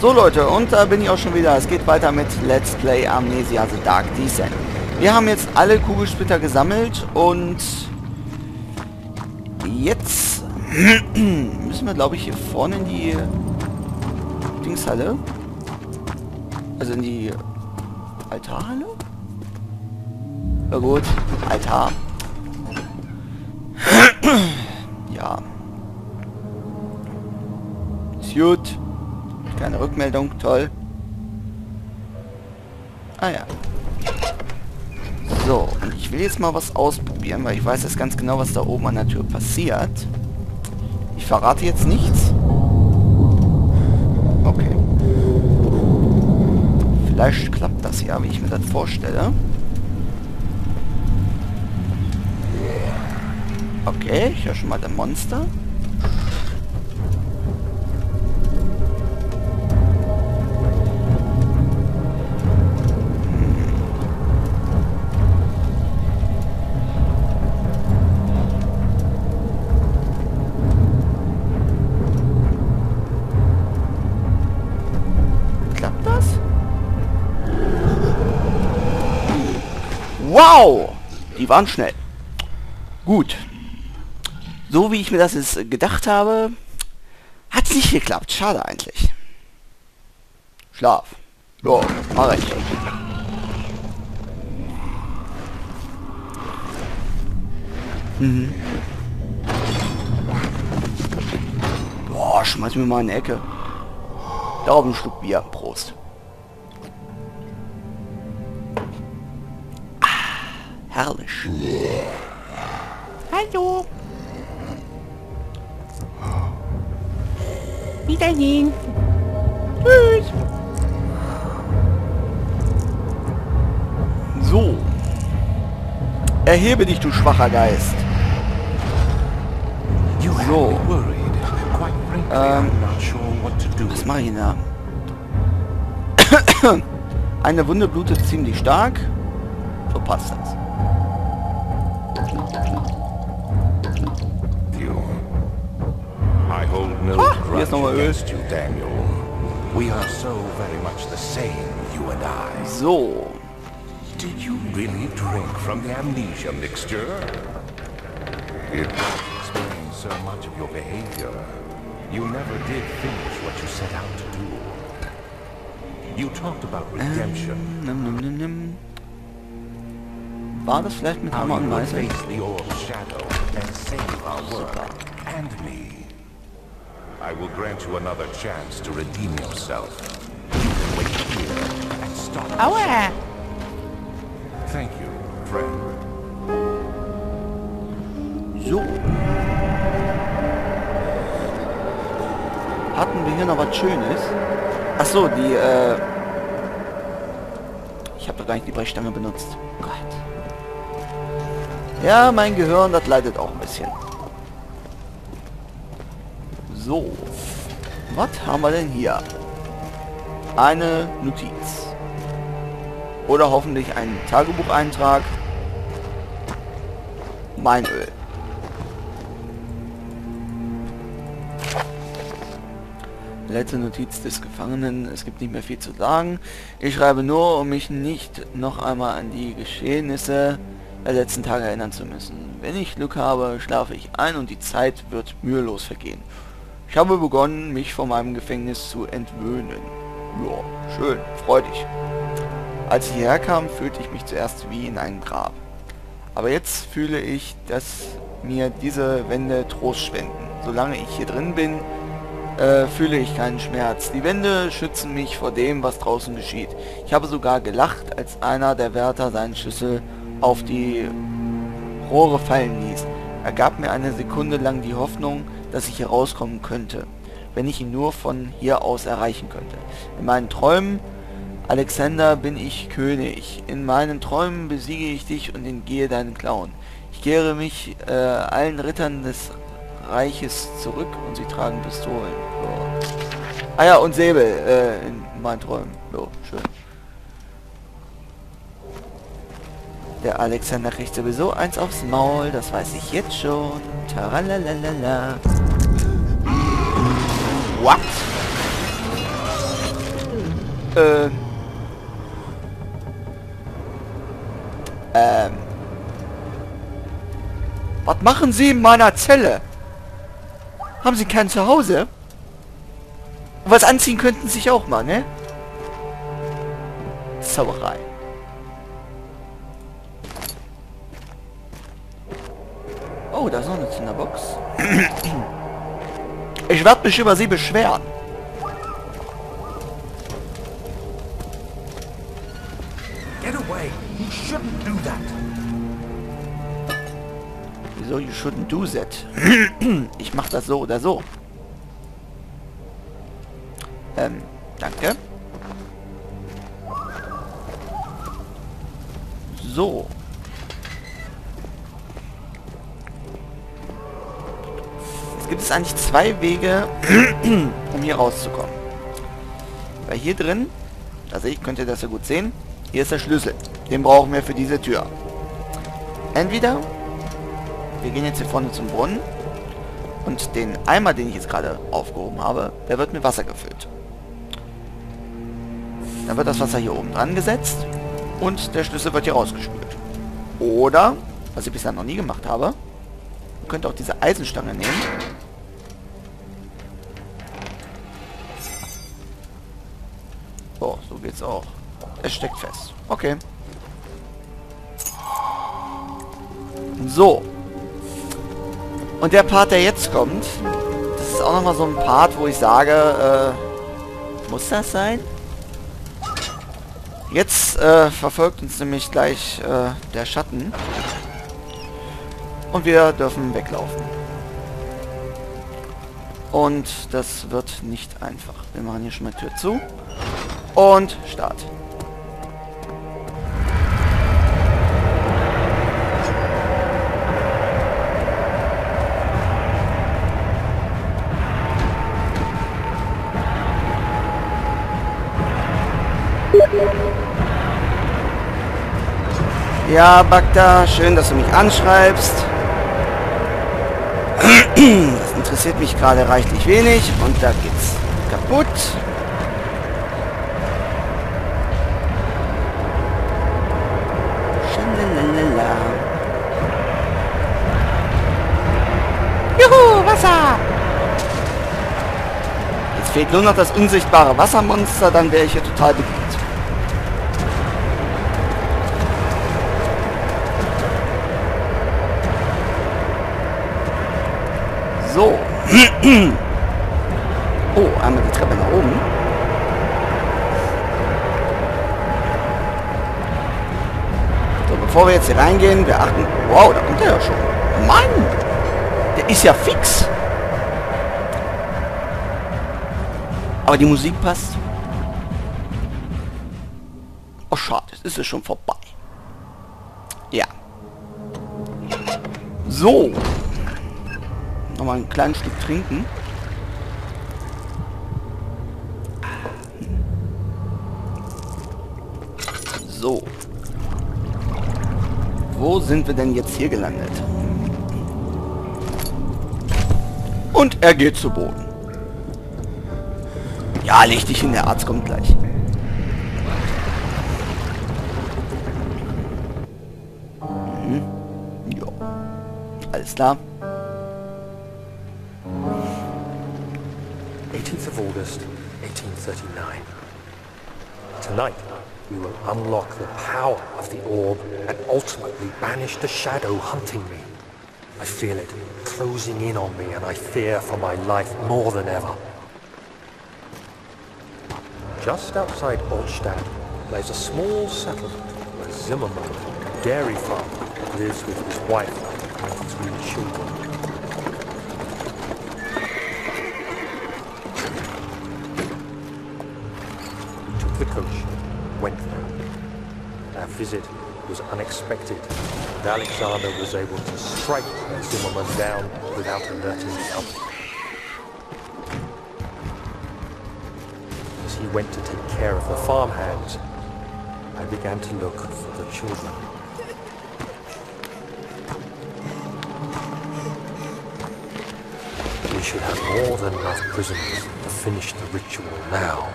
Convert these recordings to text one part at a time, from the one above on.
So Leute, und da bin ich auch schon wieder. Es geht weiter mit Let's Play Amnesia The Dark Descent. Wir haben jetzt alle Kugelsplitter gesammelt und jetzt müssen wir, glaube ich, hier vorne in die Dingshalle. Also in die Altarhalle? Na gut, Altar. ja. Ist gut. Keine Rückmeldung, toll. Ah ja. So, und ich will jetzt mal was ausprobieren, weil ich weiß jetzt ganz genau, was da oben an der Tür passiert. Ich verrate jetzt nichts. Okay. Vielleicht klappt das ja, wie ich mir das vorstelle. Okay, ich höre schon mal das Monster. Wow! Die waren schnell. Gut. So wie ich mir das jetzt gedacht habe, hat nicht geklappt. Schade eigentlich. Schlaf. Jo, mach ich. Mhm. Boah, schmeiß mir mal in die Ecke. Da oben ein Schluck Bier. Prost. Herrlich. Hallo. Wiedersehen. Tschüss. So. Erhebe dich, du schwacher Geist. So. Ähm. Was mache ich denn da? Eine Wunde blutet ziemlich stark. So passt das. No Ah, grudge against you, Daniel. We are so very much the same, you and I. So. Did you really drink from the amnesia mixture? It does explain so much of your behavior. You never did finish what you set out to do. You talked about redemption. Nimm, nimm, nimm, nimm. War das vielleicht mit Hammer und Meißel? face the old shadow and save our world and me. I will grant you another chance to redeem yourself. You can wait here and stop. Aua. Thank you, friend. So. Hatten wir hier noch was Schönes? Ach so, die, äh... Ich habe doch gar nicht die Brechstange benutzt. Gott. Ja, mein Gehirn, das leidet auch ein bisschen. So. Was haben wir denn hier? Eine Notiz. Oder hoffentlich ein Tagebucheintrag. Mein Öl. Letzte Notiz des Gefangenen. Es gibt nicht mehr viel zu sagen. Ich schreibe nur, um mich nicht noch einmal an die Geschehnisse der letzten Tage erinnern zu müssen. Wenn ich Glück habe, schlafe ich ein und die Zeit wird mühelos vergehen. Ich habe begonnen, mich von meinem Gefängnis zu entwöhnen. Ja, schön, freu dich. Als ich hierher kam, fühlte ich mich zuerst wie in einem Grab. Aber jetzt fühle ich, dass mir diese Wände Trost spenden. Solange ich hier drin bin, äh, fühle ich keinen Schmerz. Die Wände schützen mich vor dem, was draußen geschieht. Ich habe sogar gelacht, als einer der Wärter seinen Schlüssel auf die Rohre fallen ließ. Er gab mir eine Sekunde lang die Hoffnung, dass ich hier rauskommen könnte, wenn ich ihn nur von hier aus erreichen könnte. In meinen Träumen, Alexander, bin ich König. In meinen Träumen besiege ich dich und entgehe deinen Klauen. Ich kehre mich äh, allen Rittern des Reiches zurück und sie tragen Pistolen. Ja. Ah ja, und Säbel äh, in meinen Träumen. Jo, schön. Der Alexander kriegt sowieso eins aufs Maul, das weiß ich jetzt schon. Taralalala. What? Äh. Ähm. Was machen Sie in meiner Zelle? Haben Sie kein Zuhause? Was anziehen könnten Sie sich auch mal, ne? Sauerei. Oh, da ist noch eine Tinderbox. Ich werde mich über Sie beschweren. Get away! You shouldn't do that! Wieso you shouldn't do that? ich mach das so oder so. Ähm, danke. So. Gibt es eigentlich zwei Wege, um hier rauszukommen. Weil hier drin, also ich könnt ihr das ja gut sehen, hier ist der Schlüssel. Den brauchen wir für diese Tür. Entweder wir gehen jetzt hier vorne zum Brunnen und den Eimer, den ich jetzt gerade aufgehoben habe, der wird mit Wasser gefüllt. Dann wird das Wasser hier oben dran gesetzt und der Schlüssel wird hier rausgespült. Oder, was ich bisher noch nie gemacht habe, ihr könnt auch diese Eisenstange nehmen. Oh, so geht's auch. Es steckt fest. Okay. So. Und der Part, der jetzt kommt, das ist auch nochmal so ein Part, wo ich sage, äh, muss das sein? Jetzt äh, verfolgt uns nämlich gleich äh, der Schatten. Und wir dürfen weglaufen. Und das wird nicht einfach. Wir machen hier schon mal Tür zu. Und Start. Ja, Bagda, schön, dass du mich anschreibst. Das interessiert mich gerade reichlich wenig und da geht's kaputt. Juhu, Wasser! Jetzt fehlt nur noch das unsichtbare Wassermonster, dann wäre ich hier total bedient. So. Oh, einmal die Treppe nach oben. So, bevor wir jetzt hier reingehen, wir achten... Wow, da kommt er ja schon. Mann! Der ist ja fix. Aber die Musik passt. Oh, schade. Es ist schon vorbei. Ja. So. Nochmal ein kleines Stück trinken. So. Wo sind wir denn jetzt hier gelandet? Und er geht zu Boden. Ja, leg dich hin, der Arzt kommt gleich. Mhm. Ja. Alles klar. 18th of August, 1839. Tonight, we will unlock the power of the orb and ultimately banish the shadow hunting me. I feel it closing in on me and I fear for my life more than ever. Just outside Altstadt lies a small settlement where Zimmerman, a dairy farmer, lives with his wife and three children. Our visit was unexpected, and Alexander was able to strike Zimmerman down without alerting the others. As he went to take care of the farmhands, I began to look for the children. We should have more than enough prisoners to finish the ritual now.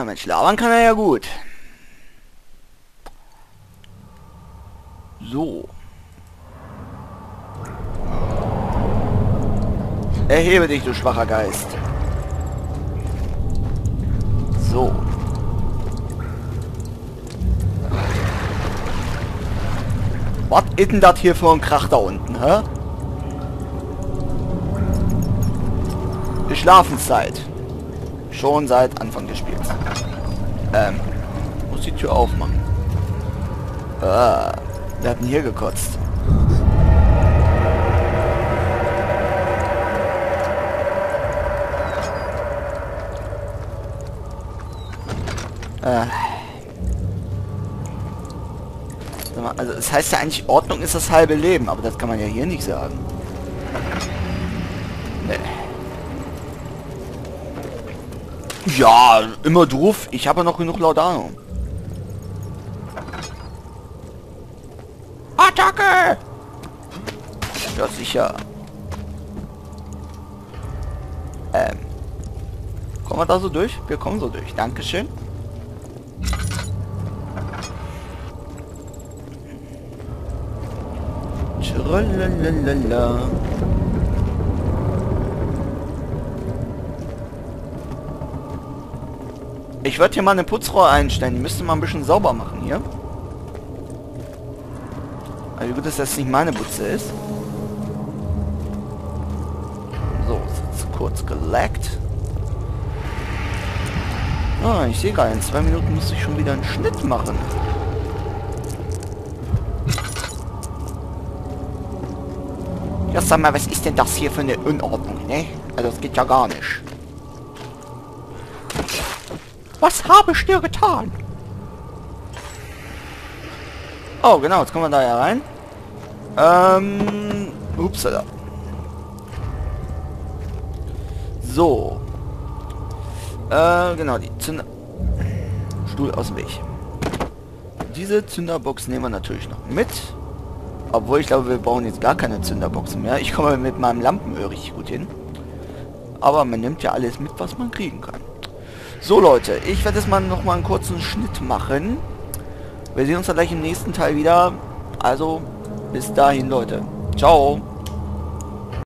Na Mensch, labern kann er ja gut. So. Erhebe dich, du schwacher Geist. So. Was ist denn das hier für ein Krach da unten, hä? Schlafenszeit. Schon seit Anfang des Spiels. Ähm, muss die Tür aufmachen. Ah, wer hat denn hier gekotzt? Ah. Also es heißt ja eigentlich, Ordnung ist das halbe Leben, aber das kann man ja hier nicht sagen. Ja, immer doof. Ich habe noch genug Laudano. Attacke! Ja, sicher. Ähm. Kommen wir da so durch? Wir kommen so durch. Dankeschön. Tralalalala. Ich würde hier mal eine Putzrohr einstellen. Die müsste mal ein bisschen sauber machen hier. Aber wie gut, dass das nicht meine Putze ist. So, ist jetzt kurz geleckt. Ah, ich sehe gar in zwei Minuten muss ich schon wieder einen Schnitt machen. Ja, sag mal, was ist denn das hier für eine Unordnung, ne? Also, das geht ja gar nicht. Was habe ich dir getan? Oh, genau, jetzt kommen wir da ja rein. Ähm, upsala. So. Äh, genau, die Zünder... Stuhl aus dem Weg. Diese Zünderbox nehmen wir natürlich noch mit. Obwohl ich glaube, wir brauchen jetzt gar keine Zünderboxen mehr. Ich komme mit meinem Lampenöl richtig gut hin. Aber man nimmt ja alles mit, was man kriegen kann. So Leute, ich werde jetzt mal noch mal einen kurzen Schnitt machen. Wir sehen uns dann gleich im nächsten Teil wieder. Also, bis dahin Leute. Ciao.